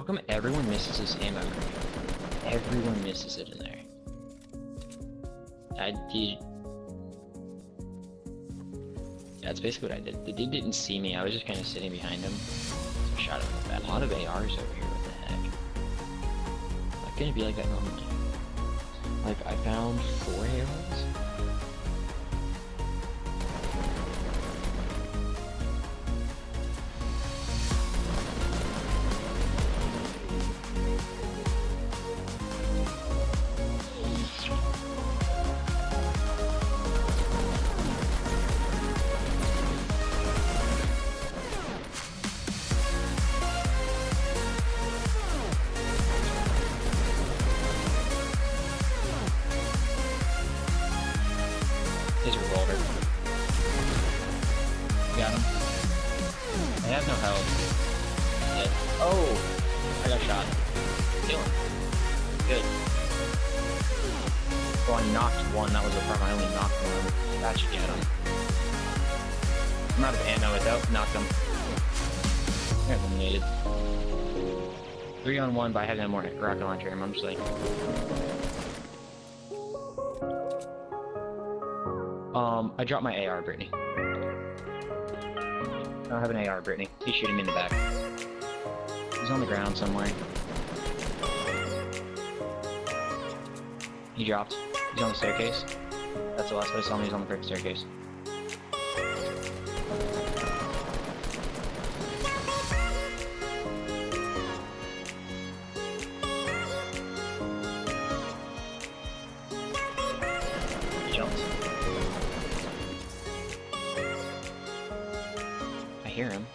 How come everyone misses this ammo? Everyone misses it in there. I did. That's basically what I did. The dude didn't see me. I was just kind of sitting behind him. So I shot him the back. A lot of ARs over here. What the heck? Why couldn't be like that normally? Like I found four ARs. His revolver. Got him. I have no health. Dead. Oh! I got shot. Kill him. Good. Well, I knocked one. That was the problem. I only knocked one. That should get him. I'm out of ammo without knocked him. They're eliminated. Three on one, but I have no more rocket launcher. I'm just like, Um, I dropped my AR, Brittany. I don't have an AR, Brittany. He's shooting me in the back. He's on the ground somewhere. He dropped. He's on the staircase. That's the last place I saw him. He's on the first staircase. He jumped. Hear him.